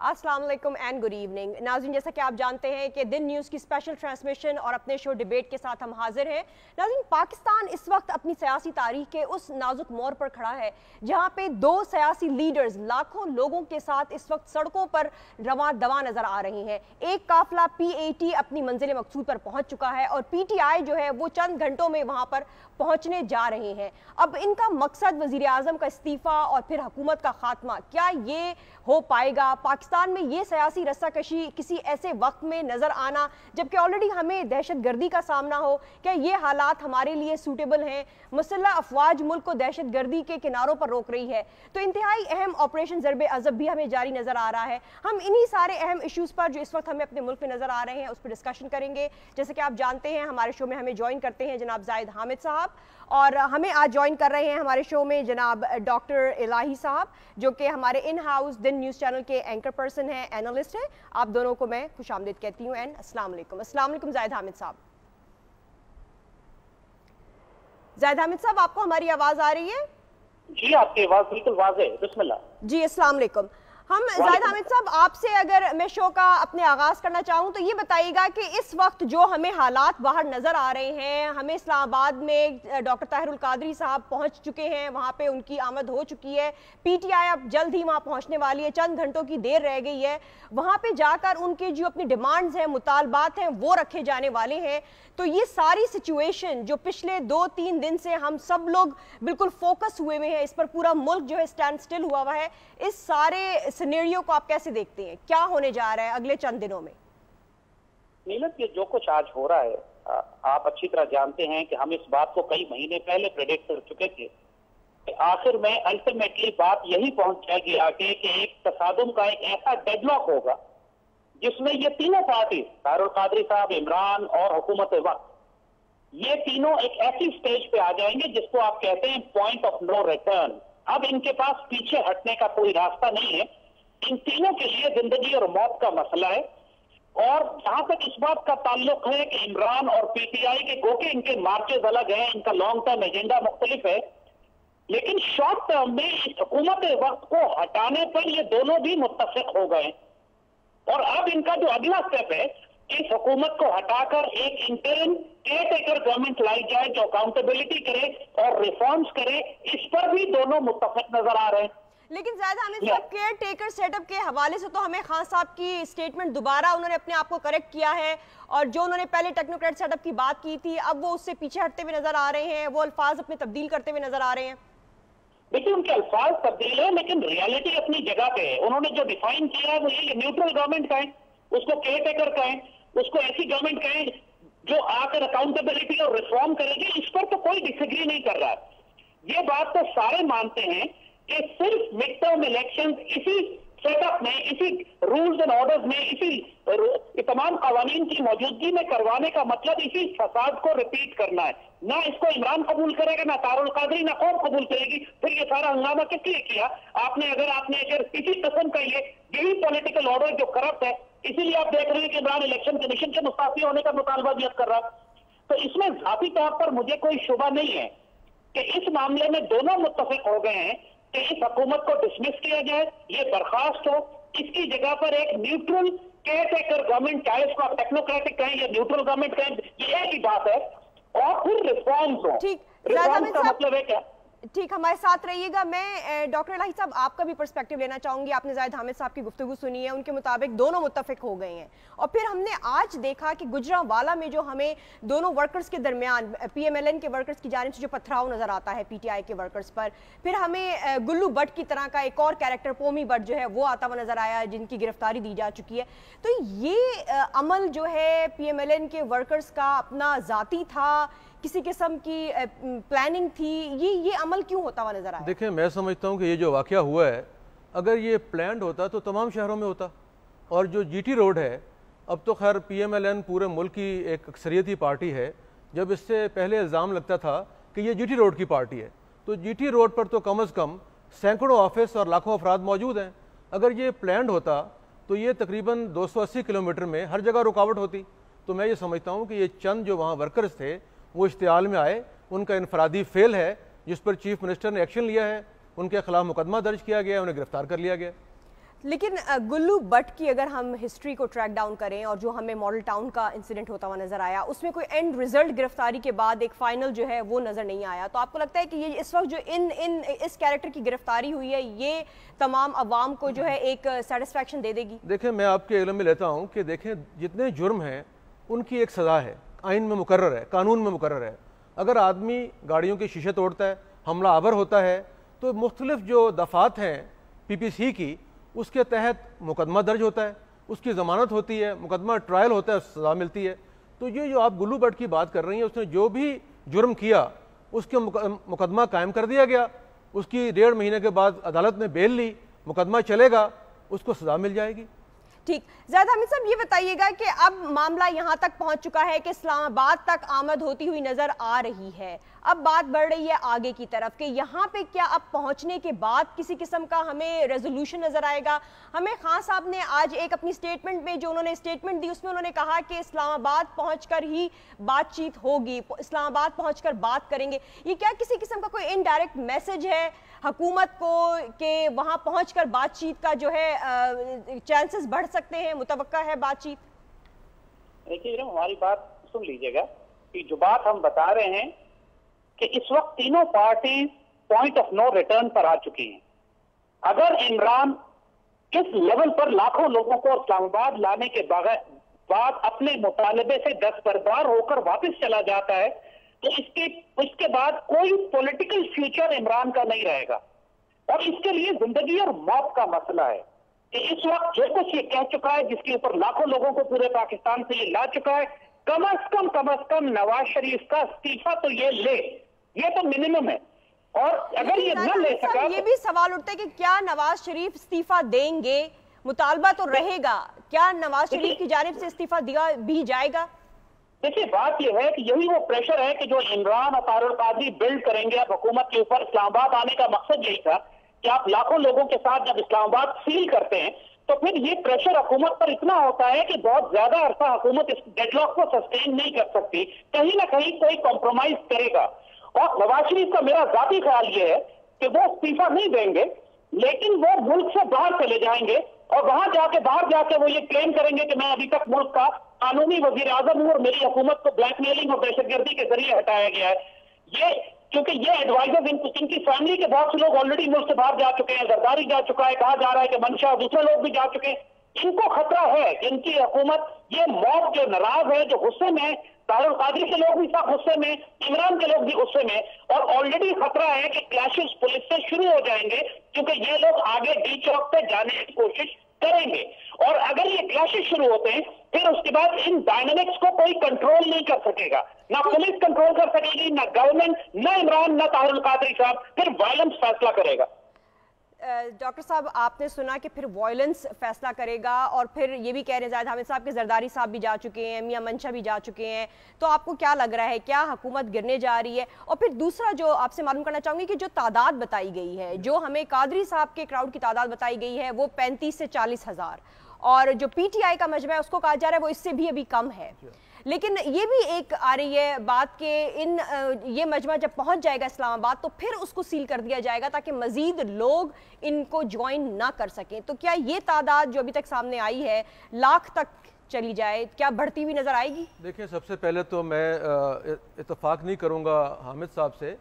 السلام علیکم and good evening ناظرین، جیسا کہ آپ جانتے ہیں کہ دن نیوز کی اسپیشل ٹرانسمیشن اور اپنے شو ڈیبیٹ کے ساتھ ہم حاضر ہیں۔ ناظرین، پاکستان اس وقت اپنی سیاسی تاریخ کے اس نازک مور پر کھڑا ہے، جہاں پہ دو سیاسی لیڈرز لاکھوں لوگوں کے ساتھ اس وقت سڑکوں پر رواں دوا نظر آ رہی ہیں۔ ایک قافلہ پی اے ٹی اپنی منزل مقصود پر پہنچ چکا ہے اور پی ٹی آئی جو ہے وہ چند گھنٹوں میں وہاں پر پہنچنے جا رہے ہیں۔ اب ان کا مقصد وزیر اعظم کا استعفیٰ اور پھر حکومت کا خاتمہ، کیا یہ ہو پائے گا۔ پاکستان میں یہ سیاسی رسہ کشی کسی ایسے وقت میں نظر آنا، جبکہ آلریڈی ہمیں دہشت گردی کا سامنا ہو کہ یہ حالات ہمارے لیے سوٹیبل ہیں؟ مسلح افواج ملک کو دہشت گردی کے کناروں پر روک رہی ہے۔ تو انتہائی اہم آپریشن ضرب عذب بھی ہمیں جاری نظر آ رہا ہے۔ ہم انہی سارے اہم ایشوز پر جو اس وقت ہمیں اپنے ملک میں نظر آ رہے ہیں، اس پر ڈسکشن کریں گے۔ جیسے کہ آپ جانتے ہیں، ہمارے شو میں ہمیں جوائن کرتے ہیں جناب زائد حامد صاحب۔ اور ہمیں آج جوائن کر رہے ہیں ہمارے شو میں جناب ڈاکٹر الہی صاحب جو کہ ہمارے in house Din news channel کے اینکر پرسن ہیں اینالسٹ ہیں۔ آپ دونوں کو میں خوش آمدید کہتی ہوں۔ اینڈ السلام علیکم۔ السلام علیکم زائد حامد صاحب۔ زائد حامد صاحب آپ کو ہماری آواز آ رہی ہے؟ جی آپ کی آواز بالکل واضح بسم اللہ۔ جی السلام علیکم۔ ہم زائد حامد صاحب آپ سے اگر میں شو کا اپنے آغاز کرنا چاہوں تو یہ بتائیے گا کہ اس وقت جو ہمیں حالات باہر نظر آ رہے ہیں ہمیں اسلام آباد میں ڈاکٹر طاہر القادری صاحب پہنچ چکے ہیں وہاں پہ ان کی آمد ہو چکی ہے پی ٹی آئی اب جلد ہی وہاں پہنچنے والی ہے چند گھنٹوں کی دیر رہ گئی ہے۔ وہاں پہ جا کر ان کی جو اپنی ڈیمانڈز ہیں مطالبات ہیں وہ رکھے جانے والے ہیں۔ تو یہ ساری سچویشن جو پچھلے دو تین دن سے ہم سب لوگ بالکل فوکس ہوئے ہوئے ہیں اس پر پورا ملک جو ہے سٹینڈ سٹل ہوا ہوا ہے۔ اس سارے سنیریو کو آپ کیسے دیکھتے ہیں؟ کیا ہونے جا رہا ہے اگلے چند دنوں میں؟ نیلت یہ جو کچھ آج ہو رہا ہے، آپ اچھی طرح جانتے ہیں کہ ہم اس بات کو کئی مہینے پہلے پریڈکٹ کر چکے تھے آخر میں الٹیمیٹلی بات یہی پہنچ جائے گی آگے کہ ایک تصادم کا ایک ایسا ڈیڈ لاک ہوگا جس میں یہ تینوں پارٹی طاہر القادری صاحب، عمران اور حکومت وقت، یہ تینوں ایک ایسی سٹیج پہ آ جائیں گے جس کو آپ کہتے ہیں پوائنٹ آف نو ریٹرن اب ان کے پاس پیچھے ہٹنے کا کوئی راستہ نہیں ہے۔ ان تینوں کے لیے زندگی اور موت کا مسئلہ ہے۔ اور جہاں تک اس بات کا تعلق ہے کہ عمران اور پی ٹی آئی کے گو ان کے مارچز الگ ہیں، ان کا لانگ ٹرم ایجنڈا مختلف ہے۔ لیکن شارٹ ٹرم میں اس حکومت وقت کو ہٹانے پر یہ دونوں بھی متفق ہو گئے اور اب ان کا جو اگلا سٹیپ ہے، اس حکومت کو ہٹا کر ایک انٹرن کیئر ٹیکر گورنمنٹ لائی جائے جو اکاؤنٹیبلٹی کرے اور ریفارمز کرے، اس پر بھی دونوں متفق نظر آ رہے ہیں۔ لیکن زائد حامد صاحب کیئر ٹیکر سیٹ اپ کے حوالے سے تو ہمیں خان صاحب کی سٹیٹمنٹ دوبارہ انہوں نے اپنے آپ کو کریکٹ کیا ہے اور جو انہوں نے پہلے ٹیکنوکریٹ سیٹ اپ کی بات کی تھی اب وہ اس سے پیچھے ہٹتے ہوئے نظر آ رہے ہیں وہ الفاظ اپنے تبدیل کرتے ہوئے نظر آ رہے ہیں۔ دیکھیں ان کے الفاظ تبدیل ہیں لیکن ریالٹی اپنی جگہ پہ ہے۔ انہوں نے جو ڈیفائن کیا ہے وہ یہ نیوٹرل گورنمنٹ کہیں اس کو کیئر ٹیکر کہیں اس کو ایسی گورنمنٹ کہیں جو آ کر اکاؤنٹیبلٹی اور ریفارم کرے گی اس پر تو کوئی ڈس ایگری نہیں کر رہا یہ بات تو سارے مانتے ہیں کہ صرف مڈ ٹرم الیکشن اسی سیٹ اپ میں، اسی رولز اینڈ آرڈرز میں، اسی تمام قوانین کی موجودگی میں کروانے کا مطلب اسی فساد کو ریپیٹ کرنا ہے۔ نہ اس کو عمران قبول کرے گا، نہ تار القادری نہ قوم قبول کرے گی۔ پھر یہ سارا ہنگامہ کس لیے کیا؟ آپ نے، اگر آپ نے اگر اسی قسم کا یہ، یہی پولیٹیکل آرڈر جو کرپٹ ہے، اسی لیے آپ دیکھ رہے ہیں کہ عمران الیکشن کمیشن کے مستعفی ہونے کا مطالبہ بھی کر رہا تو اس میں ذاتی طور پر مجھے کوئی شبہ نہیں ہے کہ اس معاملے میں دونوں متفق ہو گئے ہیں۔ کہ اس حکومت کو ڈسمس کیا جائے یہ برخاست ہو۔ اس کی جگہ پر ایک نیوٹرل کیئر ٹیکر گورنمنٹ چاہے اس کو آپ ٹیکنوکریٹک کہیں یا نیوٹرل گورنمنٹ کہیں یہ ایک ہی بات ہے۔ اور پھر ریفارمز ہوں۔ ریفارمز کا مطلب ہے کیا؟ ٹھیک، ہمارے ساتھ رہیے گا۔ میں ڈاکٹر الہی صاحب، آپ کا بھی پرسپیکٹیو لینا چاہوں گی۔ آپ نے زائد حامد صاحب کی گفتگو سنی ہے، ان کے مطابق دونوں متفق ہو گئے ہیں۔ اور پھر ہم نے آج دیکھا کہ گجرا والا میں جو ہمیں دونوں ورکرز کے درمیان، پی ایم ایل این کے ورکرز کی جانب سے جو پتھراؤ نظر آتا ہے، پی ٹی آئی کے ورکرز پر، پھر ہمیں گلو بٹ کی طرح کا ایک اور کیریکٹر پومی بٹ جو ہے، وہ آتا ہوا نظر آیا، جن کی گرفتاری دی جا چکی ہے۔ تو یہ عمل جو ہے، پی ایم ایل این کے ورکرز کا اپنا ذاتی تھا کسی قسم کی پلاننگ تھی، یہ یہ عمل کیوں ہوتا ہوا نظر آیا؟ دیکھیں، میں سمجھتا ہوں کہ یہ جو واقعہ ہوا ہے، اگر یہ پلانڈ ہوتا تو تمام شہروں میں ہوتا۔ اور جو جی ٹی روڈ ہے، اب تو خیر پی ایم ایل این پورے ملک کی ایک اکثریتی پارٹی ہے۔ جب اس سے پہلے الزام لگتا تھا کہ یہ جی ٹی روڈ کی پارٹی ہے، تو جی ٹی روڈ پر تو کم از کم سینکڑوں آفس اور لاکھوں افراد موجود ہیں۔ اگر یہ پلانڈ ہوتا تو یہ تقریباً دو سو اسی کلومیٹر میں ہر جگہ رکاوٹ ہوتی۔ تو میں یہ سمجھتا ہوں کہ یہ چند جو وہاں ورکرز تھے وہ اشتعال میں آئے ان کا انفرادی فیل ہے جس پر چیف منسٹر نے ایکشن لیا ہے ان کے خلاف مقدمہ درج کیا گیا انہیں گرفتار کر لیا گیا۔ لیکن گلو بٹ کی اگر ہم ہسٹری کو ٹریک ڈاؤن کریں اور جو ہمیں ماڈل ٹاؤن کا انسیڈنٹ ہوتا ہوا نظر آیا اس میں کوئی اینڈ ریزلٹ گرفتاری کے بعد ایک فائنل جو ہے وہ نظر نہیں آیا۔ تو آپ کو لگتا ہے کہ یہ اس وقت جو ان ان اس کیریکٹر کی گرفتاری ہوئی ہے یہ تمام عوام کو جو ہے ایک سیٹسفیکشن دے دے گی؟ دیکھیں میں آپ کے علم میں لیتا ہوں کہ دیکھیں جتنے جرم ہیں ان کی ایک سزا ہے۔ آئین میں مقرر ہے، قانون میں مقرر ہے۔ اگر آدمی گاڑیوں کے شیشے توڑتا ہے، حملہ آور ہوتا ہے، تو مختلف جو دفعات ہیں پی پی سی کی، اس کے تحت مقدمہ درج ہوتا ہے، اس کی ضمانت ہوتی ہے، مقدمہ ٹرائل ہوتا ہے سزا ملتی ہے۔ تو یہ جو آپ گلو بٹ کی بات کر رہی ہیں، اس نے جو بھی جرم کیا، اس کے مقدمہ قائم کر دیا گیا۔ اس کی ڈیڑھ مہینے کے بعد عدالت نے بیل لی، مقدمہ چلے گا، اس کو سزا مل جائے گی۔ ٹھیک۔ زید حمید صاحب، یہ بتائیے گا کہ اب معاملہ یہاں تک پہنچ چکا ہے کہ اسلام آباد تک آمد ہوتی ہوئی نظر آ رہی ہے۔ اب بات بڑھ رہی ہے آگے کی طرف کہ یہاں پہ کیا اب پہنچنے کے بعد کسی قسم کا ہمیں ریزولوشن نظر آئے گا؟ ہمیں خان صاحب نے آج ایک اپنی سٹیٹمنٹ میں جو انہوں نے سٹیٹمنٹ دی، اس میں انہوں نے کہا کہ اسلام آباد پہنچ کر ہی بات چیت ہوگی، اسلام آباد پہنچ کر بات کریں گے۔ یہ کیا کسی قسم کا کوئی انڈائریکٹ میسج ہے حکومت کو کہ وہاں پہنچ کر بات چیت کا جو ہے چانسز بڑھ سکتے ہیں، متوقع ہے بات چیت؟ دیکھیے ہماری بات سن لیجیے گا کہ جو بات ہم بتا رہے ہیں کہ اس وقت تینوں party point of no return پر آ چکی ہیں۔ اگر عمران کس لیول پر لاکھوں لوگوں کو اسلام آباد لانے کے بعد اپنے مطالبے سے دس بردار ہو کر واپس چلا جاتا ہے، تو اس کے اس کے بعد کوئی پولیٹیکل فیوچر عمران کا نہیں رہے گا۔ اور اس کے لیے زندگی اور موت کا مسئلہ ہے کہ اس وقت جو کچھ یہ کہہ چکا ہے، جس کے اوپر لاکھوں لوگوں کو پورے پاکستان سے یہ لا چکا ہے، کم از کم کم از کم نواز شریف کا استعفیٰ تو یہ لے۔ یہ تو منیمم ہے۔ اور اگر یہ نہ لے سکا یہ بھی سوال اٹھتا ہے کہ کیا نواز شریف استعفیٰ دیں گے؟ مطالبہ تو رہے گا۔ کیا نواز شریف کی جانب سے استعفیٰ دیا بھی جائے گا؟ دیکھیں بات یہ ہے کہ یہی وہ پریشر ہے کہ جو عمران اطار القادری بلڈ کریں گے اب حکومت کے اوپر اسلام آباد آنے کا مقصد یہی تھا کہ آپ لاکھوں لوگوں کے ساتھ جب اسلام آباد سیل کرتے ہیں تو پھر یہ پریشر حکومت پر اتنا ہوتا ہے کہ بہت زیادہ عرصہ حکومت اس ڈیڈ لاک کو سسٹین نہیں کر سکتی۔ کہیں نہ کہیں کوئی کمپرومائز کرے گا۔ اور نواز شریف کا میرا ذاتی خیال یہ ہے کہ وہ استعفیٰ نہیں دیں گے، لیکن وہ ملک سے باہر چلے جائیں گے اور وہاں جا کے، باہر جا کے وہ یہ کلیم کریں گے کہ میں ابھی تک ملک کا قانونی وزیر اعظم ہوں اور میری حکومت کو بلیک میلنگ اور دہشت گردی کے ذریعے ہٹایا گیا ہے۔ یہ، کیونکہ یہ ایڈوائزر ان کی فیملی کے بہت سے لوگ آلریڈی ملک سے باہر جا چکے ہیں زرداری جا چکا ہے کہا جا رہا ہے کہ منشا دوسرے لوگ بھی جا چکے ہیں۔ ان کو خطرہ ہے ان کی حکومت، یہ موت جو ناراض ہے، جو غصے میں القادری کے لوگ بھی سب غصے میں، عمران کے لوگ بھی غصے میں۔ اور آلریڈی خطرہ ہے کہ کلیشز پولیس سے شروع ہو جائیں گے، کیونکہ یہ لوگ آگے ڈی چوک پہ جانے کی کوشش کریں گے۔ اور اگر یہ کلاشز شروع ہوتے ہیں، پھر اس کے بعد ان ڈائنامکس کو کوئی کنٹرول نہیں کر سکے گا۔ نہ پولیس کنٹرول کر سکے گی، نہ گورنمنٹ نہ عمران، نہ طاہر القادری صاحب۔ پھر وائلنس فیصلہ کرے گا۔ ڈاکٹر صاحب، آپ نے سنا کہ پھر وائلنس فیصلہ کرے گا اور پھر یہ بھی کہہ رہے ہیں زائد حامد صاحب کہ زرداری صاحب بھی جا چکے ہیں، میاں منشا بھی جا چکے ہیں۔ تو آپ کو کیا لگ رہا ہے؟ کیا حکومت گرنے جا رہی ہے؟ اور پھر دوسرا جو آپ سے معلوم کرنا چاہوں گی کہ جو تعداد بتائی گئی ہے، جو ہمیں قادری صاحب کے کراؤڈ کی تعداد بتائی گئی ہے، وہ پینتیس سے چالیس ہزار۔ اور جو پی ٹی آئی کا مجمع ہے، اس کو کہا جا رہا ہے، وہ اس سے بھی ابھی کم ہے۔ لیکن یہ بھی ایک آ رہی ہے بات کہ ان یہ مجمع جب پہنچ جائے گا اسلام آباد تو پھر اس کو سیل کر دیا جائے گا تاکہ مزید لوگ ان کو جوائن نہ کر سکیں۔ تو کیا یہ تعداد جو ابھی تک سامنے آئی ہے لاکھ تک چلی جائے؟ کیا بڑھتی ہوئی نظر آئے گی؟ دیکھیں سب سے پہلے تو میں اتفاق نہیں کروں گا حامد صاحب سے،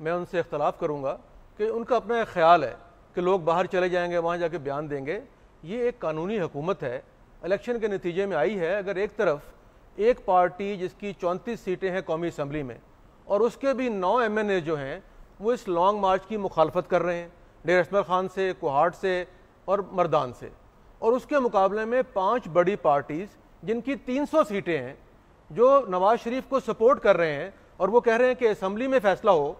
میں ان سے اختلاف کروں گا کہ ان کا اپنا ایک خیال ہے کہ لوگ باہر چلے جائیں گے، وہاں جا کے بیان دیں گے۔ یہ ایک قانونی حکومت ہے، الیکشن کے نتیجے میں آئی ہے۔ اگر ایک طرف ایک پارٹی جس کی چونتیس سیٹیں ہیں قومی اسمبلی میں، اور اس کے بھی نو ایم این اے جو ہیں، وہ اس لانگ مارچ کی مخالفت کر رہے ہیں، ڈیر اسمر خان سے، کوہاٹ سے اور مردان سے۔ اور اس کے مقابلے میں پانچ بڑی پارٹیز جن کی تین سو سیٹیں ہیں، جو نواز شریف کو سپورٹ کر رہے ہیں اور وہ کہہ رہے ہیں کہ اسمبلی میں فیصلہ ہو،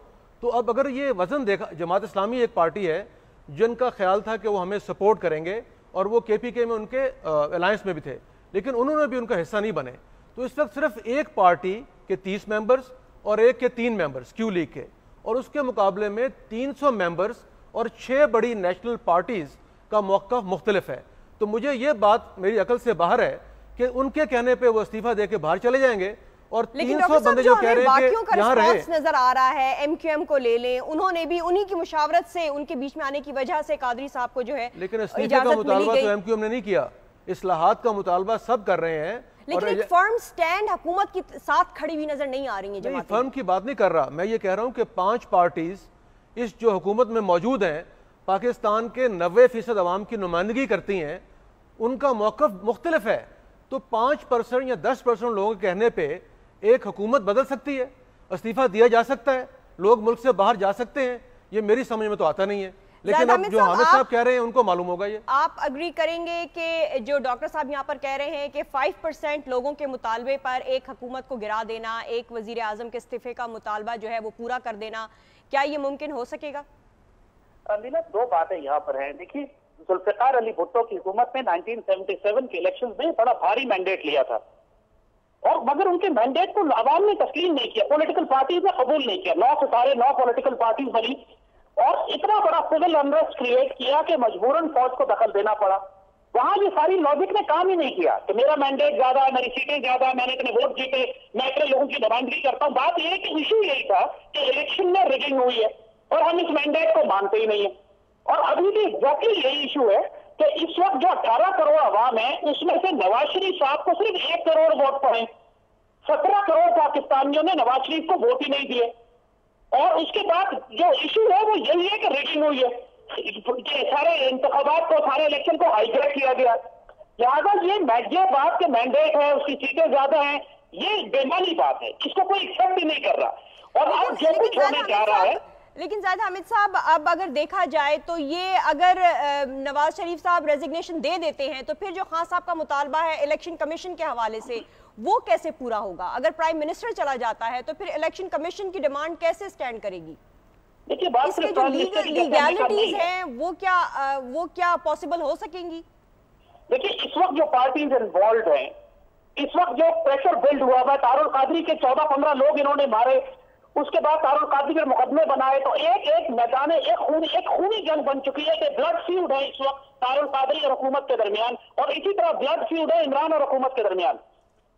تو اب اگر یہ وزن دیکھا، جماعت اسلامی ایک پارٹی ہے، جن کا خیال تھا کہ وہ ہمیں سپورٹ کریں گے، اور وہ کے پی کے میں ان کے الائنس میں بھی تھے، لیکن انہوں نے بھی ان کا حصہ نہیں بنے۔ تو اس وقت صرف ایک پارٹی کے تیس ممبرز اور ایک کے تین ممبرز کیو لیگ کے اور اس کے مقابلے میں تین سو ممبرز اور چھ بڑی نیشنل پارٹیز کا موقف مختلف ہے۔ تو مجھے یہ بات میری عقل سے باہر ہے کہ ان کے کہنے پہ وہ استعفیٰ دے کے باہر چلے جائیں گے اور لیکن ڈاکٹر صاحب بندے جو ہمیں رہے ہیں باقیوں کا رسپانس نظر آ رہا ہے ایم کیو ایم کو لے لیں انہوں نے بھی انہی کی مشاورت سے ان کے بیچ میں آنے کی وجہ سے قادری صاحب کو جو ہے لیکن استعفے کا مطالبہ تو ایم کیو ایم نے نہیں کیا۔ اصلاحات کا مطالبہ سب کر رہے ہیں۔ لیکن ایک فرم سٹینڈ حکومت کی ساتھ کھڑی ہوئی نظر نہیں آ رہی ہیں جماعتیں۔ فرم کی بات نہیں کر رہا میں یہ کہہ رہا ہوں کہ پانچ پارٹیز اس جو حکومت میں موجود ہیں پاکستان کے نوے فیصد عوام کی نمائندگی کرتی ہیں ان کا موقف مختلف ہے۔ تو پانچ پرسنٹ یا دس پرسنٹ لوگوں کے کہنے پہ ایک حکومت بدل سکتی ہے استعفیٰ دیا جا سکتا ہے لوگ ملک سے باہر جا سکتے ہیں یہ میری سمجھ میں تو آتا نہیں ہے۔ لیکن اب حامد جو حامد صاحب کہہ رہے ہیں ان کو معلوم ہوگا یہ۔ آپ اگری کریں گے کہ جو ڈاکٹر صاحب یہاں پر کہہ رہے ہیں کہ فائیو پرسینٹ لوگوں کے مطالبے پر ایک حکومت کو گرا دینا ایک وزیر اعظم کے استعفے کا مطالبہ جو ہے وہ پورا کر دینا کیا یہ ممکن ہو سکے گا؟ لینا دو باتیں یہاں پر ہیں۔ دیکھیے ذوالفقار علی بھٹو کی حکومت نے 1977 کے الیکشن میں بڑا بھاری مینڈیٹ لیا تھا۔ اور مگر ان کے مینڈیٹ کو عوام نے تسلیم نہیں کیا پولیٹیکل پارٹیز نے قبول نہیں کیا۔ نو ستارے نو پولیٹیکل پارٹیز بنی۔ اور اتنا بڑا سول انریسٹ کریٹ کیا کہ مجبوراً فوج کو دخل دینا پڑا۔ وہاں یہ ساری لاجک نے کام ہی نہیں کیا کہ میرا مینڈیٹ زیادہ ہے، میری سیٹیں زیادہ ہے، میں نے اتنے ووٹ جیتے، میں اتنے لوگوں کی نمائندگی کرتا ہوں۔ بات یہ ہے کہ ایشو یہی تھا کہ الیکشن میں ریگنگ ہوئی ہے اور ہم اس مینڈیٹ کو مانتے ہی نہیں ہیں۔ اور ابھی بھی ایگزیکٹلی یہی ایشو ہے کہ اس وقت جو اٹھارہ کروڑ عوام ہے اس میں سے نواز شریف صاحب کو صرف ایک کروڑ ووٹ پڑے۔ سترہ کروڑ پاکستانیوں نے نواز شریف کو ووٹ ہی نہیں دیے۔ اور اس کے بعد جو ایشو ہے وہ یہی ہے کہ ریگنگ ہوئی ہے۔ سارے انتخابات کو سارے الیکشن کو ہائی گریڈ کیا گیا۔ لہٰذا یہ یہ بات کے مینڈیٹ ہے اس کی سیٹیں زیادہ ہیں یہ بےمانی بات ہے۔ اس کو کوئی ایکسپٹ ہی نہیں کر رہا۔ اور اب جو کچھ ہونے جا رہا ہے لیکن زائد حامد صاحب اب اگر دیکھا جائے تو یہ اگر نواز شریف صاحب ریزگنیشن دے دیتے ہیں تو پھر جو خان صاحب کا مطالبہ ہے الیکشن کمیشن کے حوالے سے وہ کیسے پورا ہوگا؟ اگر پرائم منسٹر چلا جاتا ہے تو پھر الیکشن کمیشن کی ڈیمانڈ کیسے سٹینڈ کرے گی؟ اس کے جو لیگیلٹیز ہیں وہ کیا وہ کیا پاسبل ہو سکیں گی؟ دیکھیے اس وقت جو پارٹیز انوالوڈ ہیں اس وقت جو پریشر بلڈ ہوا ہوا ہے تار القادری کے چودہ پندرہ لوگ انہوں نے مارے۔ اس کے بعد تار القادری کے مقدمے بنائے۔ تو ایک ایک میدان ایک خونی ایک خونی جنگ بن چکی ہے کہ بلڈ فیوڈ ہے اس وقت تار القادری اور حکومت کے درمیان۔ اور اسی طرح بلڈ فیوڈ ہے عمران اور حکومت کے درمیان۔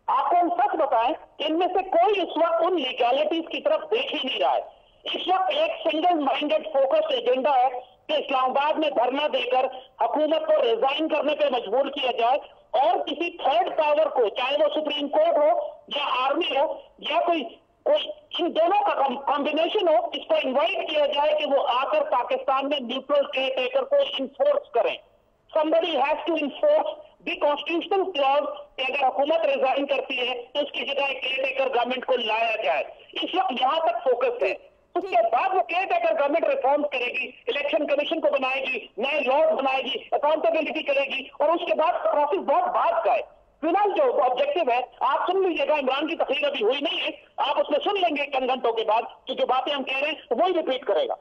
آپ کو ہم سچ بتائیں کہ ان میں سے کوئی اس وقت ان لیگیلٹیز کی طرف دیکھ ہی نہیں رہا ہے۔ اس وقت ایک سنگل مائنڈڈ فوکس ایجنڈا ہے کہ اسلام آباد میں دھرنا دے کر حکومت کو ریزائن کرنے پہ مجبور کیا جائے اور کسی تھرڈ پاور کو، چاہے وہ سپریم کورٹ ہو یا آرمی ہو یا کوئی کوئی ان دونوں کا کمبینیشن ہو، اس کو انوائٹ کیا جائے کہ وہ آ کر پاکستان میں نیوٹرل کیئر ٹیکر کو انفورس کریں۔ Somebody has to enforce the constitutional clause کہ اگر حکومت ریزائن کرتی ہے تو اس کی جگہ کیئر ٹیکر گورنمنٹ کو لایا جائے۔ اس وقت یہاں تک فوکس ہے۔ اس کے بعد وہ کیئر ٹیکر گورنمنٹ ریفارمز کرے گی الیکشن کمیشن کو بنائے گی، نئے لاز بنائے گی اکاؤنٹیبلٹی کرے گی اور اس کے بعد پروسیس بہت بعد کا ہے فی الحال جو آبجیکٹو ہے، آپ سن لیجیے گا، عمران کی تقریر ابھی ہوئی نہیں ہے۔ آپ اس میں سن لیں گے چند گھنٹوں کے بعد کہ جو باتیں ہم کہہ رہے ہیں، وہی ریپیٹ کرے گا۔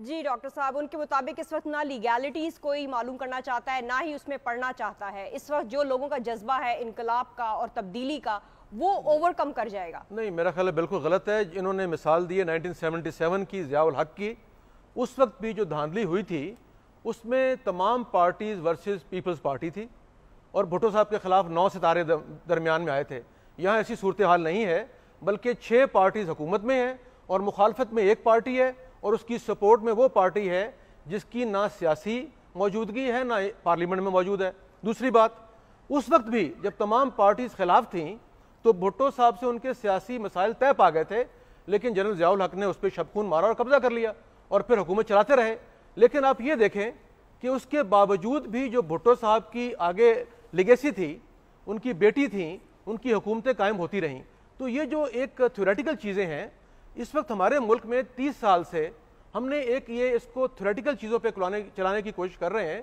جی ڈاکٹر صاحب، ان کے مطابق اس وقت نہ لیگیلٹیز کوئی معلوم کرنا چاہتا ہے، نہ ہی اس میں پڑھنا چاہتا ہے۔ اس وقت جو لوگوں کا جذبہ ہے، انقلاب کا اور تبدیلی کا، وہ اوور کم کر جائے گا۔ نہیں، میرا خیال ہے بالکل غلط ہے۔ انہوں نے مثال دی ہے 1977 کی ضیاء الحق کی۔ اس وقت بھی جو دھاندلی ہوئی تھی، اس میں تمام پارٹیز ورسز پیپلز پارٹی تھی اور بھٹو صاحب کے خلاف نو ستارے درمیان میں آئے تھے۔ یہاں ایسی صورتحال نہیں ہے، بلکہ چھ پارٹیز حکومت میں ہیں اور مخالفت میں ایک پارٹی ہے۔ اور اس کی سپورٹ میں وہ پارٹی ہے جس کی نہ سیاسی موجودگی ہے، نہ پارلیمنٹ میں موجود ہے۔ دوسری بات، اس وقت بھی جب تمام پارٹیز خلاف تھیں تو بھٹو صاحب سے ان کے سیاسی مسائل طے پا گئے تھے، لیکن جنرل ضیاء الحق نے اس پہ شبخون مارا اور قبضہ کر لیا اور پھر حکومت چلاتے رہے۔ لیکن آپ یہ دیکھیں کہ اس کے باوجود بھی جو بھٹو صاحب کی آگے لیگیسی تھی، ان کی بیٹی تھیں، ان کی حکومتیں قائم ہوتی رہیں۔ تو یہ جو ایک تھیوریٹیکل چیزیں ہیں اس وقت ہمارے ملک میں تیس سال سے ہم نے ایک یہ اس کو تھیوریٹیکل چیزوں پہ چلانے کی کوشش کر رہے ہیں۔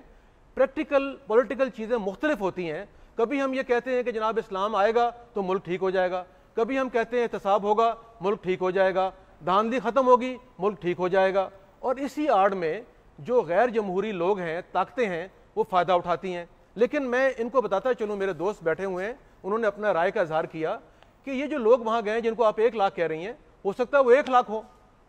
پریکٹیکل پولیٹیکل چیزیں مختلف ہوتی ہیں۔ کبھی ہم یہ کہتے ہیں کہ جناب اسلام آئے گا تو ملک ٹھیک ہو جائے گا۔ کبھی ہم کہتے ہیں احتساب ہوگا، ملک ٹھیک ہو جائے گا۔ دھاندلی ختم ہوگی، ملک ٹھیک ہو جائے گا۔ اور اسی آڑ میں جو غیر جمہوری لوگ ہیں، طاقتیں ہیں، وہ فائدہ اٹھاتی ہیں۔ لیکن میں ان کو بتاتا چلوں، میرے دوست بیٹھے ہوئے ہیں۔ انہوں نے اپنا رائے کا اظہار کیا کہ یہ جو لوگ وہاں گئے ہیں، جن کو آپ ایک لاکھ کہہ رہی ہیں ہو سکتا ہے وہ ایک لاکھ ہو۔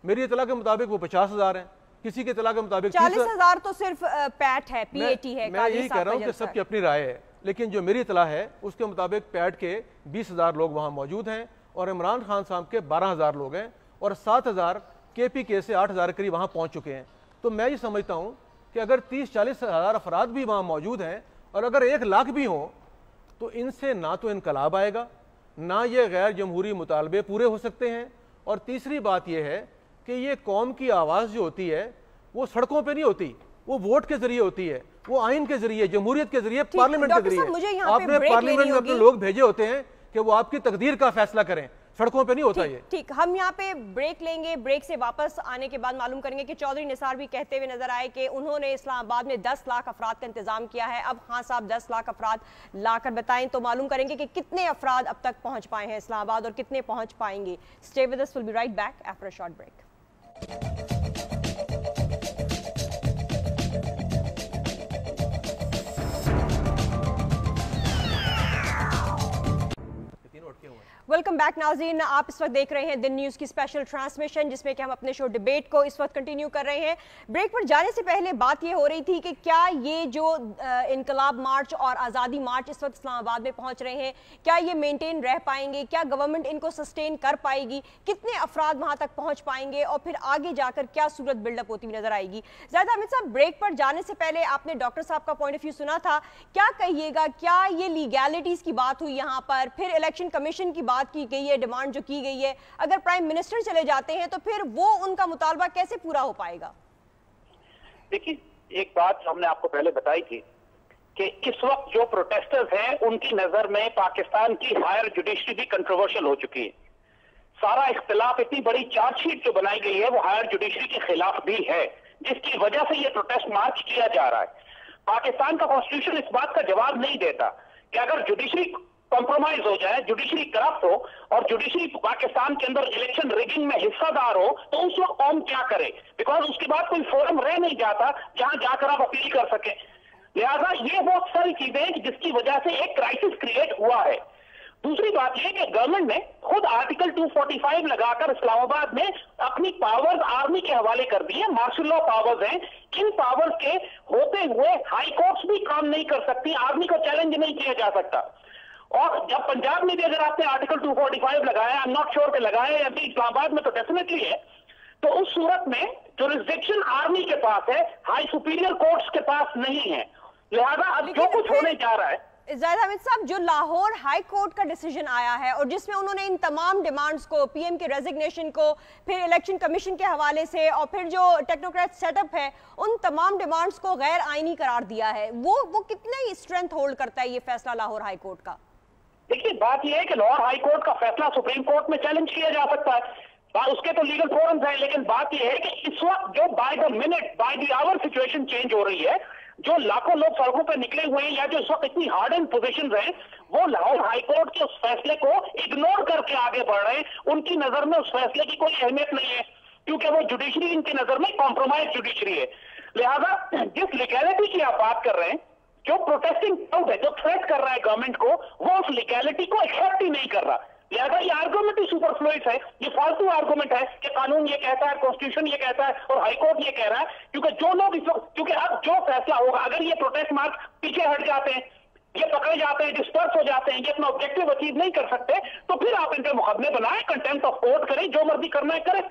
میری اطلاع کے مطابق وہ پچاس ہزار ہیں۔ کسی کی اطلاع کے مطابق چالیس ہزار۔ تو صرف پیٹ ہے پی اے ٹی ہے میں یہی کہہ رہا ہوں کہ سب کی اپنی رائے ہے۔ لیکن جو میری اطلاع ہے اس کے مطابق پیٹ کے بیس ہزار لوگ وہاں موجود ہیں اور عمران خان صاحب کے بارہ ہزار لوگ ہیں اور سات ہزار کے پی کے سے آٹھ ہزار قریب وہاں پہنچ چکے ہیں۔ تو میں یہ سمجھتا ہوں کہ اگر تیس چالیس ہزار افراد بھی وہاں موجود ہیں اور اگر ایک لاکھ بھی ہوں تو ان سے نہ تو انقلاب آئے گا نہ یہ غیر جمہوری مطالبے پورے ہو سکتے ہیں اور تیسری بات یہ ہے کہ یہ قوم کی آواز جو ہوتی ہے وہ سڑکوں پہ نہیں ہوتی وہ ووٹ کے ذریعے ہوتی ہے وہ آئین کے ذریعے جمہوریت کے ذریعے پارلیمنٹ کے ذریعے۔ آپ نے پارلیمنٹ میں اپنے لوگ بھیجے ہوتے ہیں کہ وہ آپ کی تقدیر کا فیصلہ کریں۔ سڑکوں پہ نہیں ہوتا یہ؟ ٹھیک ہم یہاں پہ بریک لیں گے بریک سے واپس آنے کے بعد معلوم کریں گے کہ چودھری نثار بھی کہتے ہوئے نظر آئے کہ انہوں نے اسلام آباد میں دس لاکھ افراد کا انتظام کیا ہے۔ اب خان صاحب دس لاکھ افراد لا کر بتائیں تو معلوم کریں گے کہ کتنے افراد اب تک پہنچ پائے ہیں اسلام آباد اور کتنے پہنچ پائیں گے۔ Stay with right back after short break welcome back ناظرین آپ اس وقت دیکھ رہے ہیں دن نیوز کی اسپیشل ٹرانسمیشن جس میں کہ ہم اپنے شو ڈیبیٹ کو اس وقت کنٹینیو کر رہے ہیں. بریک پر جانے سے پہلے بات یہ ہو رہی تھی کہ کیا یہ جو انقلاب مارچ اور آزادی مارچ اس وقت اسلام آباد میں پہنچ رہے ہیں، کیا یہ مینٹین رہ پائیں گے؟ کیا گورنمنٹ ان کو سسٹین کر پائے گی؟ کتنے افراد وہاں تک پہنچ پائیں گے؟ اور پھر آگے جا کر کیا صورت بلڈ اپ ہوتی ہوئی نظر آئے گی؟ زیادہ احمد صاحب بریک پر جانے سے پہلے آپ نے ڈاکٹر صاحب کا پوائنٹ آف ویو سنا تھا. کیا کہیے گا؟ کیا یہ لیگیلٹیز کی بات ہوئی یہاں پر؟ پھر الیکشن کمیشن کی بات بات کی گئی ہے، ڈیمانڈ جو کی گئی ہے، اگر پرائم منسٹر چلے جاتے ہیں تو پھر وہ ان کا مطالبہ کیسے پورا ہو پائے گا؟ دیکھیے، ایک بات ہم نے آپ کو پہلے بتائی تھی کہ اس وقت جو پروٹیسٹرز ہیں، ان کی نظر میں پاکستان کی ہائر جوڈیشری بھی کنٹروورشل ہو چکی ہے۔ سارا اختلاف، اتنی بڑی چارج شیٹ جو بنائی گئی ہے، وہ ہائر جوڈیشری کے خلاف بھی ہے، جس کی وجہ سے یہ پروٹیسٹ مارچ کیا جا رہا ہے۔ پاکستان کا کانسٹیٹیوشن اس بات کا جواب نہیں دیتا کہ اگر جوڈیشری کمپرومائز ہو جائے جوڈیشری کرپٹ ہو اور جوڈیشری پاکستان کے اندر الیکشن ریگنگ میں حصہ دار ہو، تو اس وقت قوم کیا کرے؟ بیکاز اس کے بعد کوئی فورم رہ نہیں جاتا جہاں جا کر آپ اپیل کر سکیں۔ لہذا یہ بہت ساری چیزیں جس کی وجہ سے ایک کرائسس کریٹ ہوا ہے۔ دوسری بات یہ کہ گورنمنٹ نے خود آرٹیکل 245 لگا کر اسلام آباد میں اپنی پاورز آرمی کے حوالے کر دی ہیں۔ مارشل لا پاورز ہیں۔ ان پاورز کے ہوتے ہوئے ہائی کورٹس بھی کام نہیں کر سکتی آرمی کو چیلنج نہیں کیا جا سکتا۔ اور جب پنجاب میں بھی اگر آپ نے آرٹیکل 245 لگایا I'm not sure کہ لگایا یا بھی اسلام آباد میں تو ڈیفینیٹلی ہے تو اس صورت میں جورسڈکشن آرمی کے پاس ہے ہائی سپیریئر کورٹس کے پاس نہیں ہے۔ لہذا اب جو کچھ ہونے جا رہا ہے۔ زاہد حمید صاحب جو لاہور ہائی کورٹ کا ڈیسیجن آیا ہے اور جس میں انہوں نے ان تمام ڈیمانڈز کو پی ایم کے ریزگنیشن کو پھر الیکشن کمیشن کے حوالے سے اور پھر جو ٹیکنوکریٹ سیٹ اپ ہے ان تمام ڈیمانڈز کو غیر آئینی قرار دیا ہے۔ وہ وہ کتنے اسٹرینتھ ہولڈ کرتا ہے یہ فیصلہ لاہور ہائی کورٹ کا؟ دیکھیے، بات یہ ہے کہ لاہور ہائی کورٹ کا فیصلہ سپریم کورٹ میں چیلنج کیا جا سکتا ہے۔ اس کے تو لیگل فورمز ہیں، لیکن بات یہ ہے کہ اس وقت جو by the minute by the hour situation change ہو رہی ہے، جو لاکھوں لوگ سڑکوں پہ نکلے ہوئے ہیں یا جو اس وقت اتنی ہارڈ اینڈ پوزیشن ہیں، وہ لاہور ہائی کورٹ کے اس فیصلے کو اگنور کر کے آگے بڑھ رہے ہیں۔ ان کی نظر میں اس فیصلے کی کوئی اہمیت نہیں ہے، کیونکہ وہ جوڈیشری ان کی نظر میں کمپرومائز جوڈیشری ہے۔ لہذا، جس لیگیلٹی کی آپ بات کر رہے ہیں جو پروٹیسٹنگ کراؤڈ ہے، جو تھریٹ کر رہا ہے گورنمنٹ کو، وہ اس لیگیلٹی کو ایکسپٹ ہی نہیں کر رہا۔ لہذا یہ آرگومنٹ ہی سپر فلوئس ہے۔ یہ فالتو آرگومنٹ ہے کہ قانون یہ کہتا ہے کانسٹیٹیوشن یہ کہتا ہے اور ہائی کورٹ یہ کہہ رہا ہے۔ کیونکہ جو لوگ اس وقت کیونکہ اب جو فیصلہ ہوگا، اگر یہ پروٹیسٹ مارچ پیچھے ہٹ جاتے ہیں، یہ پکڑے جاتے ہیں ڈسپرس ہو جاتے ہیں، یہ اپنا آبجیکٹو اچیو نہیں کر سکتے، تو پھر آپ ان پہ مقدمے بنائیں کنٹینٹ آف کورٹ کریں، جو مرضی کرنا ہے کریں۔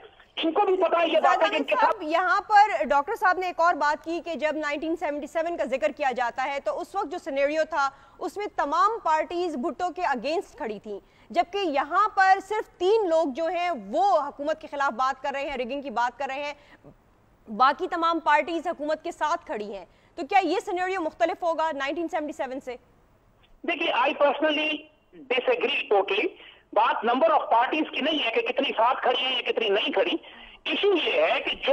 ان کو بھی پتا ہے یہ بات ہے کہ ان کے ساتھ یہاں پر ڈاکٹر صاحب نے ایک اور بات کی کہ جب 1977 کا ذکر کیا جاتا ہے تو اس وقت جو سینیریو تھا اس میں تمام پارٹیز بھٹو کے اگینسٹ کھڑی تھیں جبکہ یہاں پر صرف تین لوگ جو ہیں وہ حکومت کے خلاف بات کر رہے ہیں ریگنگ کی بات کر رہے ہیں باقی تمام پارٹیز حکومت کے ساتھ کھڑی ہیں۔ تو کیا یہ سینیریو مختلف ہوگا 1977 سے؟ دیکھیے I personally disagree totally بات نمبر آف پارٹیز کی نہیں ہے کہ کتنی ساتھ کھڑی ہیں یا کتنی نہیں کھڑی۔ ایشو یہ ہے کہ جو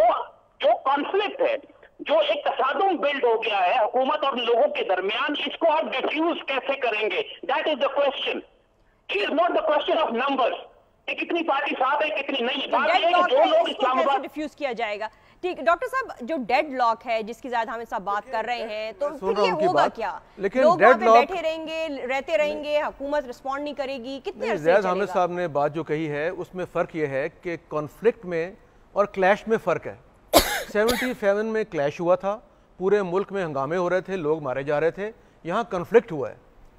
جو کانفلکٹ ہے، جو ایک تصادم بلڈ ہو گیا ہے حکومت اور لوگوں کے درمیان، اس کو آپ ڈیفیوز کیسے کریں گے؟ That is the question it is not the question of numbers کتنی پارٹی ساتھ ہے کتنی نہیں بات یہ ہے کہ جو لوگ اسلام آباد ڈیفیوز کیا جائے گا؟ ٹھیک ڈاکٹر صاحب جو ڈیڈ لاک ہے جس کی زیادہ حامد صاحب بات کر رہے ہیں تو پھر یہ ہوگا کیا؟ لوگ وہاں پہ بیٹھے رہیں گے رہتے رہیں گے حکومت رسپونڈ نہیں کرے گی کتنے عرصے زیاد حامد صاحب نے بات جو کہی ہے اس میں فرق یہ ہے کہ کانفلکٹ میں اور کلیش میں فرق ہے۔ سیونٹی سیون میں کلیش ہوا تھا پورے ملک میں ہنگامے ہو رہے تھے لوگ مارے جا رہے تھے یہاں کنفلکٹ ہوا ہے۔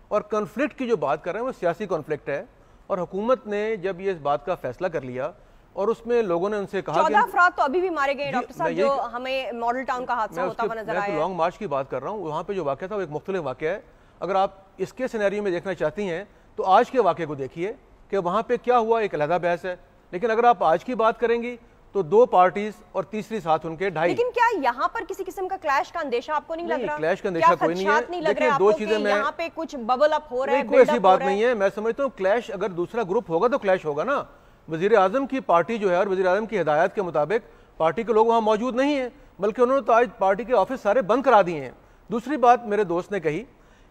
اور کنفلکٹ کی جو بات کر رہے ہیں وہ سیاسی کنفلکٹ ہے۔ اور حکومت نے جب یہ اس بات کا فیصلہ کر لیا اور اس میں لوگوں نے ان سے کہا چودہ افراد تو ابھی بھی مارے گئے جی، ڈاکٹر صاحب میں جو ہمیں ماڈل ٹاؤن کا حادثہ میں ہوتا ہوا نظر میں آیا ہے۔ لانگ مارچ کی بات کر رہا ہوں وہاں پہ جو واقعہ تھا وہ ایک مختلف واقعہ ہے۔ اگر آپ اس کے سینیریو میں دیکھنا چاہتی ہیں تو آج کے واقعے کو دیکھیے کہ وہاں پہ کیا ہوا ایک علیحدہ بحث ہے۔ لیکن اگر آپ آج کی بات کریں گی تو دو پارٹیز اور تیسری ساتھ ان کے ڈھائی۔ لیکن کیا یہاں پر کسی قسم کا کلیش کا اندیشہ آپ کو نہیں لگ رہا؟ کلیش کا اندیشہ کوئی نہیں ہے۔ دیکھیں، دو چیزیں میں- یہاں پہ کچھ ببل اپ ہو رہا ہے کوئی ایسی بات؟ نہیں ہے۔ میں سمجھتا ہوں کلیش اگر دوسرا گروپ ہوگا تو کلیش ہوگا نا۔ وزیر اعظم کی پارٹی جو ہے اور وزیر اعظم کی ہدایات کے مطابق پارٹی کے لوگ وہاں موجود نہیں ہیں بلکہ انہوں نے تو آج پارٹی کے آفس سارے بند کرا دیے ہیں۔ دوسری بات میرے دوست نے کہی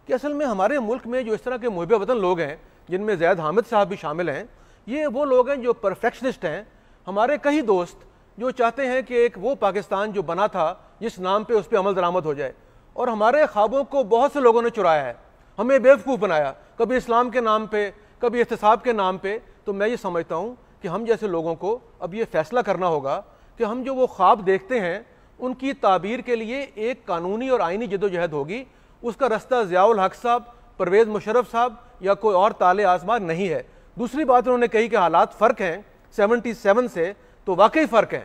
کہ اصل میں ہمارے ملک میں جو اس طرح کے محب وطن لوگ ہیں جن میں زید حامد صاحب بھی شامل ہیں یہ وہ لوگ ہیں جو پرفیکشنسٹ ہیں۔ ہمارے کئی دوست جو چاہتے ہیں کہ ایک وہ پاکستان جو بنا تھا، جس نام پہ اس پہ عمل درآمد ہو جائے۔ اور ہمارے خوابوں کو بہت سے لوگوں نے چرایا ہے۔ ہمیں بیوقوف بنایا۔ کبھی اسلام کے نام پہ، کبھی احتساب کے نام پہ۔ تو میں یہ سمجھتا ہوں کہ ہم جیسے لوگوں کو اب یہ فیصلہ کرنا ہوگا کہ ہم جو وہ خواب دیکھتے ہیں، ان کی تعبیر کے لیے ایک قانونی اور آئینی جد و جہد ہوگی۔ اس کا رستہ ضیاء الحق صاحب، پرویز مشرف صاحب یا کوئی اور تالے آسمان نہیں ہے۔ دوسری بات انہوں نے کہی کہ حالات فرق ہیں۔ سیونٹی سیون سے تو واقعی فرق ہے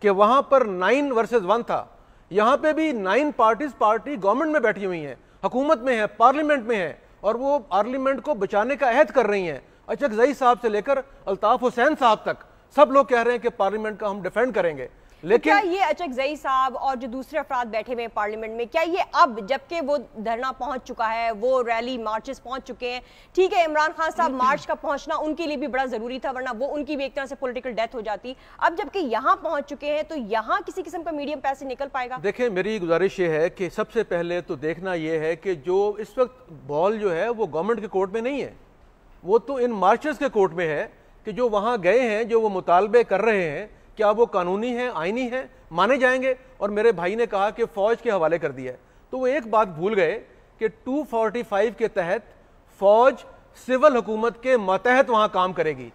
کہ وہاں پر نائن ورسز ون تھا۔ یہاں پہ بھی نائن پارٹیز پارٹی گورنمنٹ میں بیٹھی ہوئی ہیں۔ حکومت میں ہیں، پارلیمنٹ میں ہیں اور وہ پارلیمنٹ کو بچانے کا عہد کر رہی ہیں۔ اچک زئی صاحب سے لے کر الطاف حسین صاحب تک سب لوگ کہہ رہے ہیں کہ پارلیمنٹ کا ہم ڈیفینڈ کریں گے۔ لیکن کیا یہ اچک زئی صاحب اور جو دوسرے افراد بیٹھے ہوئے ہیں پارلیمنٹ میں کیا یہ اب جبکہ وہ دھرنا پہنچ چکا ہے وہ ریلی مارچز پہنچ چکے ہیں ٹھیک ہے عمران خان صاحب مارچ کا پہنچنا ان کے لیے بھی بڑا ضروری تھا ورنہ وہ ان کی بھی ایک طرح سے پولیٹیکل ڈیتھ ہو جاتی۔ اب جبکہ یہاں پہنچ چکے ہیں تو یہاں کسی قسم کا میڈیم پیسے نکل پائے گا؟ دیکھیں میری گزارش یہ ہے کہ سب سے پہلے تو دیکھنا یہ ہے کہ جو اس وقت بال جو ہے وہ گورنمنٹ کے کورٹ میں نہیں ہے۔ وہ تو ان مارچرز کے کورٹ میں ہے کہ جو وہاں گئے ہیں جو وہ مطالبے کر رہے ہیں کیا وہ قانونی ہیں، آئینی ہیں؟ مانے جائیں گے۔ اور میرے بھائی نے کہا کہ فوج کے حوالے کر دیا ہے۔ تو وہ ایک بات بھول گئے کہ ٹو فورٹی فائیو کے تحت فوج سول حکومت کے ماتحت وہاں کام کرے گی۔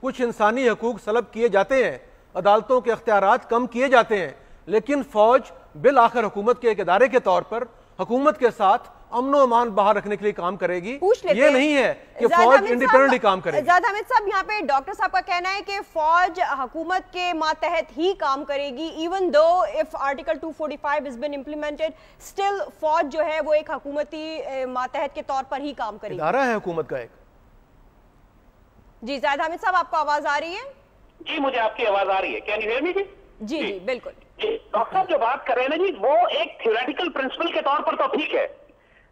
کچھ انسانی حقوق سلب کیے جاتے ہیں، عدالتوں کے اختیارات کم کیے جاتے ہیں، لیکن فوج بالآخر حکومت کے ایک ادارے کے طور پر حکومت کے ساتھ امن و امان باہر رکھنے کے لیے کام کرے گی۔ یہ ہیں۔ نہیں ہے کہ فوج انڈیپینڈنٹلی کام کرے گی۔ زاہد حمید صاحب یہاں پہ ڈاکٹر صاحب کا کہنا ہے کہ فوج حکومت کے ماتحت ہی کام کرے گی۔ Even though if article 245 has been implemented still فوج جو ہے وہ ایک حکومتی ماتحت کے طور پر ہی کام کرے گی۔ ادارہ ہے حکومت کا ایک۔ جی زاہد حمید صاحب آپ کو آواز آ رہی ہے؟ جی مجھے آپ کی آواز آ رہی ہے۔ کیا نہیں می جی۔ جی جی بالکل۔ جی ڈاکٹر صاحب جو بات کر رہے ہیں نا جی وہ ایک تھیوریٹیکل پرنسپل کے طور پر تو ٹھیک ہے۔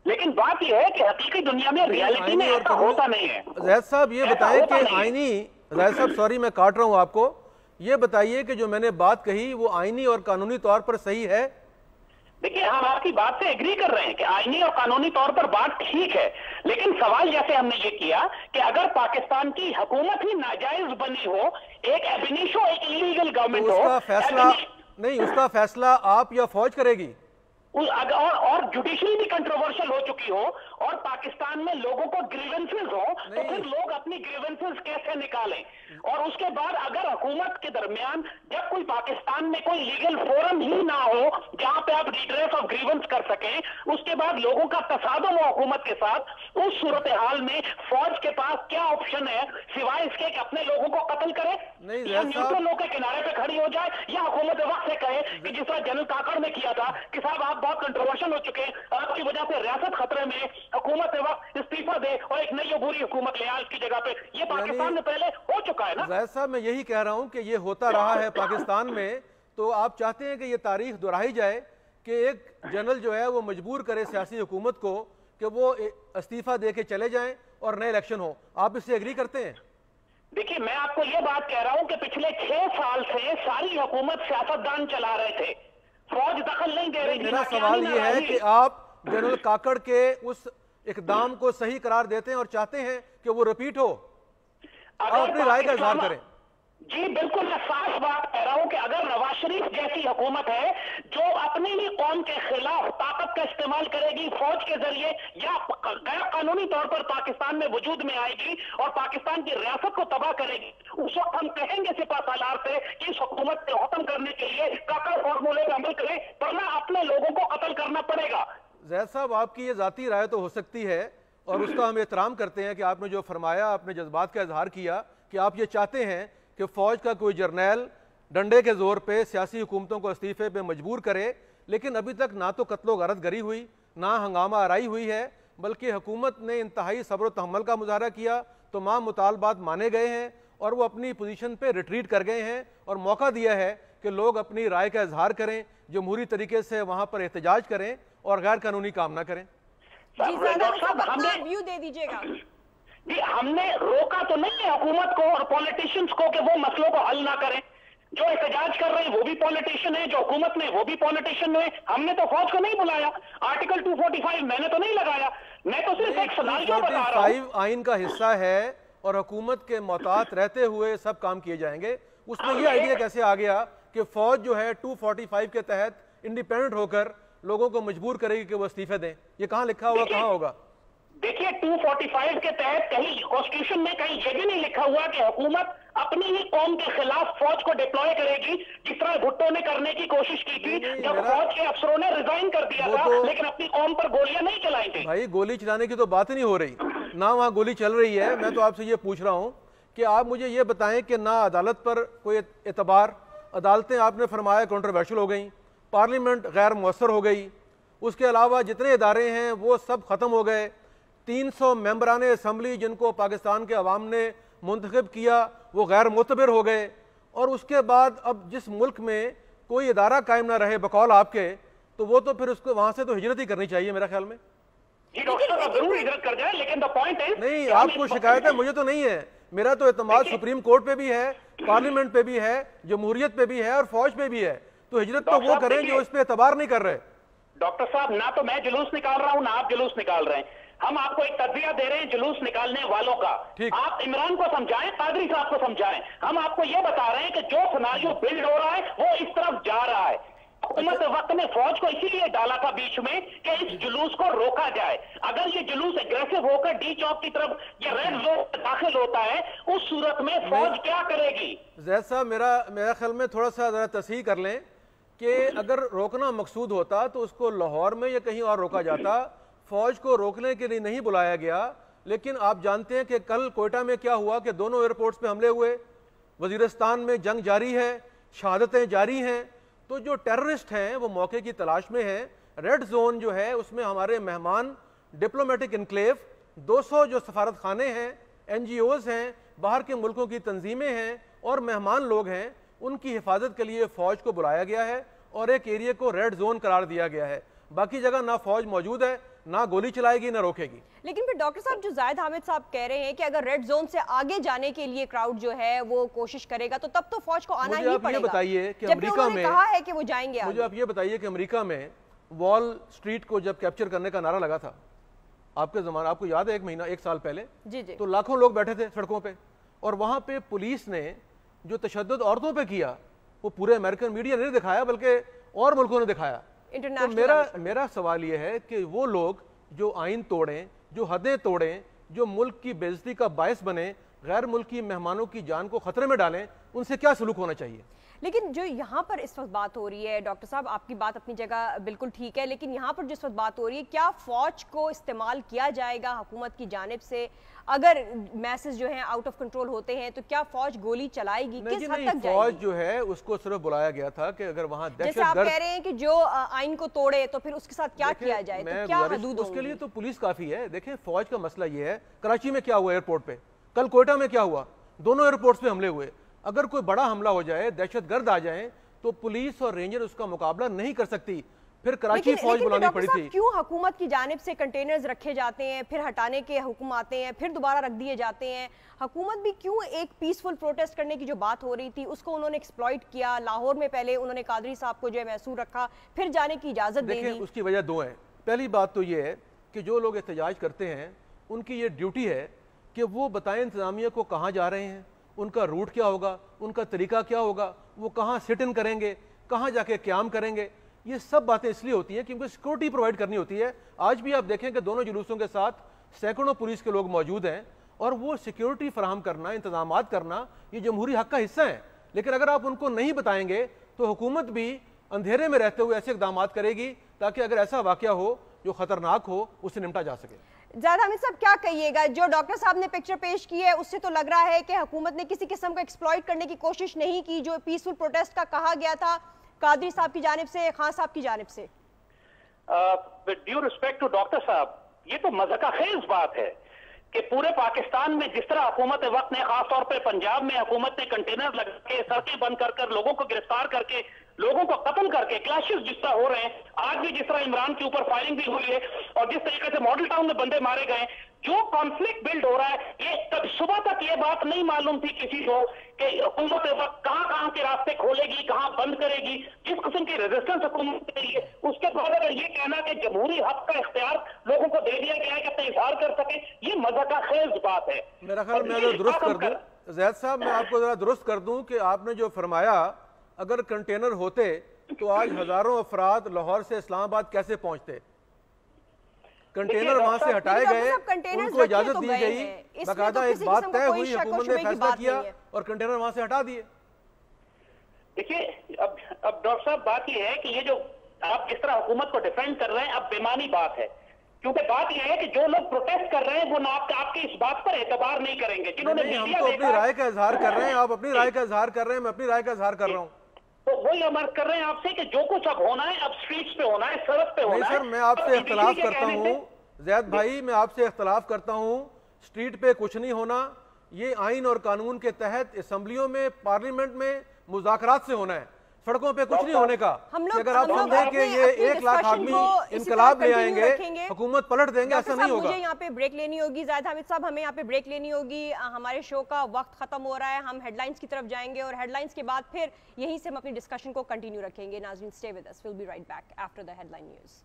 لیکن بات یہ ہے کہ حقیقی دنیا میں ریالٹی میں ایسا ہوتا نہیں ہے۔ زید صاحب یہ بتائیں کہ۔ آئینی زید صاحب سوری میں کاٹ رہا ہوں آپ کو۔ یہ بتائیے کہ جو میں نے بات کہی وہ آئینی اور قانونی طور پر صحیح ہے؟ دیکھیے ہم آپ کی بات سے اگری کر رہے ہیں کہ آئینی اور قانونی طور پر بات ٹھیک ہے۔ لیکن سوال جیسے ہم نے یہ کیا کہ اگر پاکستان کی حکومت ہی ناجائز بنی ہو ایک ایبنیشو ایک انلیگل تو گورنمنٹ اس ہو کا فیصلہ نہیں اس کا فیصلہ آپ یا فوج کرے گی؟ اور اور جوڈیشل بھی کنٹروورشل ہو چکی ہو اور پاکستان میں لوگوں کو گریونسز ہو تو۔ پھر لوگ اپنی گریونسز کیسے نکالیں اور اس کے بعد اگر حکومت کے درمیان جب کوئی پاکستان میں کوئی لیگل فورم ہی نہ ہو جہاں پہ آپ ریڈریس آف گریونس کر سکیں اس کے بعد لوگوں کا تصادم ہو حکومت کے ساتھ اس صورتحال میں فوج کے پاس کیا آپشن ہے سوائے اس کے کہ اپنے لوگوں کو قتل کرے یا نیوٹرل لوگ کے کنارے پہ کھڑی ہو جائے یا حکومت وقت سے کہے کہ جس طرح جنرل کاکڑ نے کیا تھا کہ صاحب آپ بہت کنٹروورشل ہو چکے ہیں۔ آپ کی وجہ سے ریاست خطرے میں حکومت وقت استعفا دے اور ایک نئی عبوری حکومت لے اس کی جگہ پہ۔ یہ پاکستان میں پہلے ہو چکا ہے نا؟ زید صاحب میں یہی کہہ رہا ہوں کہ یہ ہوتا رہا ہے پاکستان میں۔ تو آپ چاہتے ہیں کہ یہ تاریخ دہرائی جائے کہ ایک جنرل جو ہے وہ مجبور کرے سیاسی حکومت کو کہ وہ استعفیٰ دے کے چلے جائیں اور نئے الیکشن ہو آپ اس سے اگری کرتے ہیں؟ دیکھیے میں آپ کو یہ بات کہہ رہا ہوں کہ پچھلے چھ سال سے ساری حکومت سیاستدان چلا رہے تھے۔ فوج دخل نہیں دے رہی میرا سوال یہ ہے۔ کہ آپ جنرل کاکڑ کے اس اقدام کو صحیح قرار دیتے ہیں اور چاہتے ہیں کہ وہ رپیٹ ہو آپ اپنی رائے کا اظہار کریں جی بالکل، میں صاف بات کہہ رہا ہوں کہ اگر نواز شریف جیسی حکومت ہے جو اپنی ہی قوم کے خلاف طاقت کا استعمال کرے گی فوج کے ذریعے، یا غیر قانونی طور پر پاکستان میں وجود میں آئے گی اور پاکستان کی ریاست کو تباہ کرے گی، اس وقت ہم کہیں گے سپاہ سالار سے کہ اس حکومت کو ختم کرنے کے لیے کاکڑ فارمولے پہ عمل کریں، ورنہ اپنے لوگوں کو قتل کرنا پڑے گا۔ زید صاحب، آپ کی یہ ذاتی رائے تو ہو سکتی ہے اور اس کا ہم احترام کرتے ہیں کہ آپ نے جو فرمایا اپنے جذبات کا اظہار کیا کہ آپ یہ چاہتے ہیں کہ فوج کا کوئی جرنیل ڈنڈے کے زور پہ سیاسی حکومتوں کو استعفے پہ مجبور کرے لیکن ابھی تک نہ تو قتل و غرض گری ہوئی نہ ہنگامہ آرائی ہوئی ہے بلکہ حکومت نے انتہائی صبر و تحمل کا مظاہرہ کیا تمام مطالبات مانے گئے ہیں اور وہ اپنی پوزیشن پہ ریٹریٹ کر گئے ہیں اور موقع دیا ہے کہ لوگ اپنی رائے کا اظہار کریں جمہوری طریقے سے وہاں پر احتجاج کریں اور غیر قانونی کام نہ کریں۔ جی ڈاکٹر صاحب ویو دے دیجیے گا۔ جی ہم نے روکا تو نہیں ہے حکومت کو اور پولیٹیشینز کو کہ وہ مسئلوں کو حل نہ کریں۔ جو احتجاج کر رہے ہیں وہ بھی پولیٹیشین ہے جو حکومت نے وہ بھی پولیٹیشین ہے ہم نے تو فوج کو نہیں بلایا۔ آرٹیکل 245 میں نے تو نہیں لگایا۔ میں تو صرف ایک سناریو بتا رہا ہوں۔ 45 آئین کا حصہ ہے اور حکومت کے محتاط رہتے ہوئے سب کام کیے جائیں گے۔ اس میں یہ آئیڈیا کیسے آ گیا کہ فوج جو ہے 245 کے تحت انڈیپینڈنٹ ہو کر لوگوں کو مجبور کرے گی کہ وہ استعفے دیں۔ یہ کہاں لکھا ہوا کہاں ہوگا؟ دیکھیے 245 کے تحت کہیں کانسٹیٹیوشن میں کہیں یہ بھی نہیں لکھا ہوا کہ حکومت اپنی ہی قوم کے خلاف فوج کو ڈپلوائے کرے گی جس طرح بھٹو نے کرنے کی کوشش کی تھی جب فوج کے افسروں نے ریزائن کر دیا تھا لیکن اپنی قوم پر گولیاں نہیں چلائی تھی بھائی گولی چلانے کی تو بات ہی نہیں ہو رہی۔ نہ وہاں گولی چل رہی ہے۔ میں تو آپ سے یہ پوچھ رہا ہوں کہ آپ مجھے یہ بتائیں کہ نہ عدالت پر کوئی اعتبار عدالتیں آپ نے فرمایا کنٹروورشل ہو گئیں پارلیمنٹ غیر مؤثر ہو گئی اس کے علاوہ جتنے ادارے ہیں وہ سب ختم ہو گئے۔ تین سو ممبران اسمبلی جن کو پاکستان کے عوام نے منتخب کیا وہ غیر معتبر ہو گئے۔ اور اس کے بعد اب جس ملک میں کوئی ادارہ قائم نہ رہے بقول آپ کے تو وہ تو پھر اس کو وہاں سے تو ہجرت ہی کرنی چاہیے میرا خیال میں۔ جی ضرور ہجرت کر جائیں لیکن دا پوائنٹ ہے نہیں آپ کو شکایت ہے مجھے تو نہیں ہے میرا تو اعتماد سپریم کورٹ پہ بھی ہے پارلیمنٹ پہ بھی ہے جمہوریت پہ بھی ہے اور فوج پہ بھی ہے۔ تو ہجرت تو وہ کریں جو اس پہ اعتبار نہیں کر رہے۔ ڈاکٹر صاحب نہ تو میں جلوس نکال رہا ہوں نہ آپ جلوس نکال رہے ہیں۔ ہم آپ کو ایک تجزیہ دے رہے ہیں جلوس نکالنے والوں کا۔ آپ عمران کو سمجھائیں قادری صاحب کو سمجھائیں۔ ہم آپ کو یہ بتا رہے ہیں کہ جو سناریو بلڈ ہو رہا ہے وہ اس طرف جا رہا ہے۔ حکومت وقت نے فوج کو اسی لیے ڈالا تھا بیچ میں کہ اس جلوس کو روکا جائے۔ اگر یہ جلوس اگریسو ہو کر ڈی چوک کی طرف یہ ریڈ زون داخل ہوتا ہے اس صورت میں فوج کیا کرے گی؟ زید صاحب میرا میرا خیال میں تھوڑا سا ذرا تصحیح کر لیں کہ اگر روکنا مقصود ہوتا تو اس کو لاہور میں یا کہیں اور روکا جاتا۔ فوج کو روکنے کے لیے نہیں بلایا گیا، لیکن آپ جانتے ہیں کہ کل کوئٹہ میں کیا ہوا کہ دونوں ایئرپورٹس پہ حملے ہوئے۔ وزیرستان میں جنگ جاری ہے، شہادتیں جاری ہیں۔ تو جو ٹیررسٹ ہیں، وہ موقع کی تلاش میں ہیں۔ ریڈ زون جو ہے، اس میں ہمارے مہمان، ڈپلومیٹک انکلیو، دو سو جو سفارت خانے ہیں، این جی اوز ہیں، باہر کے ملکوں کی تنظیمیں ہیں اور مہمان لوگ ہیں، ان کی حفاظت کے لیے فوج کو بلایا گیا ہے اور ایک ایریے کو ریڈ زون قرار دیا گیا ہے۔ باقی جگہ نہ فوج موجود ہے نہ گولی چلائے گی نہ روکے گی۔ لیکن پھر ڈاکٹر صاحب جو زائد حامد صاحب کہہ رہے ہیں کہ اگر ریڈ زون سے آگے جانے کے لیے کراؤڈ جو ہے وہ کوشش کرے گا تو تب تو فوج کو آنا ہی پڑے گا۔ بتائیے کہ امریکہ میں- کہا ہے کہ وہ جائیں گے مجھے آپ یہ بتائیے کہ امریکہ میں وال سٹریٹ کو جب کیپچر کرنے کا نعرہ لگا تھا آپ کے زمانہ آپ کو یاد ہے ایک مہینہ ایک سال پہلے؟ جی جی۔ تو لاکھوں لوگ بیٹھے تھے سڑکوں پہ اور وہاں پہ پولیس نے جو تشدد عورتوں پہ کیا وہ پورے امریکن میڈیا نے دکھایا بلکہ اور ملکوں نے دکھایا۔ انٹرنیشنل میرا میرا سوال یہ ہے کہ وہ لوگ جو آئین توڑیں جو حدیں توڑیں جو ملک کی بےزتی کا باعث بنے غیر ملکی مہمانوں کی جان کو خطرے میں ڈالیں ان سے کیا سلوک ہونا چاہیے؟ لیکن جو یہاں پر اس وقت بات ہو رہی ہے ڈاکٹر صاحب آپ کی بات اپنی جگہ بالکل ٹھیک ہے لیکن یہاں پر جس وقت بات ہو رہی ہے کیا فوج کو استعمال کیا جائے گا حکومت کی جانب سے؟ اگر میسز جو ہیں آؤٹ آف کنٹرول ہوتے ہیں تو کیا فوج گولی چلائے گی؟ کس جی حد تک جائے فوج جو ہے اس کو صرف بلایا گیا تھا کہ اگر وہاں جیسے آپ کہہ رہے ہیں کہ جو آئین کو توڑے تو پھر اس کے ساتھ کیا کیا جائے؟ تو کیا حدود اس کے لیے تو پولیس کافی ہے۔ دیکھیں فوج کا مسئلہ یہ ہے کراچی میں کیا ہوا ایئرپورٹ پہ؟ کل کوئٹہ میں کیا ہوا؟ دونوں ایئرپورٹس پہ حملے ہوئے۔ اگر کوئی بڑا حملہ ہو جائے دہشت گرد آ جائیں تو پولیس اور رینجر اس کا مقابلہ نہیں کر سکتی۔ پھر کراچی فوج بلانی پڑی تھی۔ کیوں حکومت کی جانب سے کنٹینرز رکھے جاتے ہیں پھر ہٹانے کے حکم آتے ہیں پھر دوبارہ رکھ دیے جاتے ہیں؟ حکومت بھی کیوں ایک پیسفل پروٹیسٹ کرنے کی جو بات ہو رہی تھی اس کو انہوں نے ایکسپلائٹ کیا؟ لاہور میں پہلے انہوں نے قادری صاحب کو جو ہے محصور رکھا پھر جانے کی اجازت دے دیکھیں دی۔ اس کی وجہ دو ہیں۔ پہلی بات تو یہ ہے کہ جو لوگ احتجاج کرتے ہیں ان کی یہ ڈیوٹی ہے کہ وہ بتائیں انتظامیہ کو کہاں جا رہے ہیں، ان کا روٹ کیا ہوگا، ان کا طریقہ کیا ہوگا، وہ کہاں سٹ ان کریں گے، کہاں جا کے قیام کریں گے، یہ سب باتیں اس لیے ہوتی ہیں کیونکہ سیکورٹی پرووائڈ کرنی ہوتی ہے۔ آج بھی آپ دیکھیں کہ دونوں جلوسوں کے ساتھ سینکڑوں پولیس کے لوگ موجود ہیں اور وہ سیکورٹی فراہم کرنا، انتظامات کرنا یہ جمہوری حق کا حصہ ہے لیکن اگر آپ ان کو نہیں بتائیں گے تو حکومت بھی اندھیرے میں رہتے ہوئے ایسے اقدامات کرے گی تاکہ اگر ایسا واقعہ ہو جو خطرناک ہو اسے نمٹا جا سکے۔ زیادہ حمید صاحب کیا کہیے گا؟ جو ڈاکٹر صاحب نے پکچر پیش کی ہے، اس سے تو لگ رہا ہے کہ حکومت نے کسی قسم کو ایکسپلوئٹ کرنے کی کوشش نہیں کی جو پیسفل پروٹیسٹ کا کہا گیا تھا قادری صاحب کی جانب سے، خان صاحب کی جانب سے۔ ڈیو ریسپیکٹ ٹو ڈاکٹر صاحب، یہ تو مذہقہ خیز بات ہے کہ پورے پاکستان میں جس طرح حکومت وقت نے خاص طور پہ پنجاب میں حکومت نے کنٹینر لگا کے سڑکیں بند کر کر لوگوں کو گرفتار کر کے لوگوں کو قتل کر کے کلاشز جس طرح ہو رہے ہیں آج بھی جس طرح عمران کے اوپر فائرنگ بھی ہوئی ہے اور جس طریقے سے ماڈل ٹاؤن میں بندے مارے گئے جو کانفلکٹ بلڈ ہو رہا ہے یہ تب صبح تک یہ بات نہیں معلوم تھی کسی کو کہ حکومت وقت کہاں کہاں کے راستے کھولے گی کہاں بند کرے گی جس قسم کی ریزسٹنس حکومت کے لیے۔ اس کے بعد اگر یہ کہنا کہ جمہوری حق کا اختیار لوگوں کو دے دیا گیا ہے کہ اپنا اظہار کر سکے یہ مزہ کا خیز بات ہے۔ میرا خیال میں درست کر دوں۔ زید صاحب میں آپ کو ذرا درست کر دوں کہ آپ نے جو فرمایا اگر کنٹینر ہوتے تو آج ہزاروں افراد لاہور سے اسلام آباد کیسے پہنچتے؟ کنٹینر وہاں سے ہٹائے گئے ان کو اجازت دی گئی باقاعدہ ایک بات طے ہوئی حکومت نے فیصلہ کیا اور کنٹینر وہاں سے ہٹا دیے۔ دیکھیے اب اب ڈاکٹر صاحب بات یہ ہے کہ یہ جو آپ جس طرح حکومت کو ڈیفینڈ کر رہے ہیں اب بیمانی بات ہے۔ کیونکہ بات یہ ہے کہ جو لوگ پروٹیسٹ کر رہے ہیں وہ آپ کی اس بات پر اعتبار نہیں کریں گے۔ جنہوں نے ہم تو اپنی رائے کا اظہار کر رہے ہیں آپ اپنی رائے کا اظہار کر رہے ہیں میں اپنی رائے کا اظہار کر رہا ہوں۔ تو وہی عمر کر رہے ہیں آپ سے کہ جو کچھ اب ہونا ہے اب سٹریٹس پہ ہونا ہے سڑک پہ ہونا ہے سر میں آپ سے اختلاف کرتا ہوں۔ زید بھائی میں آپ سے اختلاف کرتا ہوں۔ سٹریٹ پہ کچھ نہیں ہونا یہ آئین اور قانون کے تحت اسمبلیوں میں پارلیمنٹ میں مذاکرات سے ہونا ہے۔ سڑکوں پہ کچھ نہیں ہونے کا۔ اگر آپ سمجھیں کہ یہ ایک لاکھ آدمی انقلاب لے آئیں گے حکومت پلٹ دیں گے ایسا نہیں ہوگا۔ مجھے یہاں پہ بریک لینی ہوگی زائد حامد صاحب ہمیں یہاں پہ بریک لینی ہوگی۔ ہمارے شو کا وقت ختم ہو رہا ہے ہم ہیڈ لائنز کی طرف جائیں گے اور ہیڈ لائنز کے بعد پھر یہیں سے ہم اپنی ڈسکشن کو کنٹینیو رکھیں گے۔ ناظرین stay with us we'll be right back after the headline news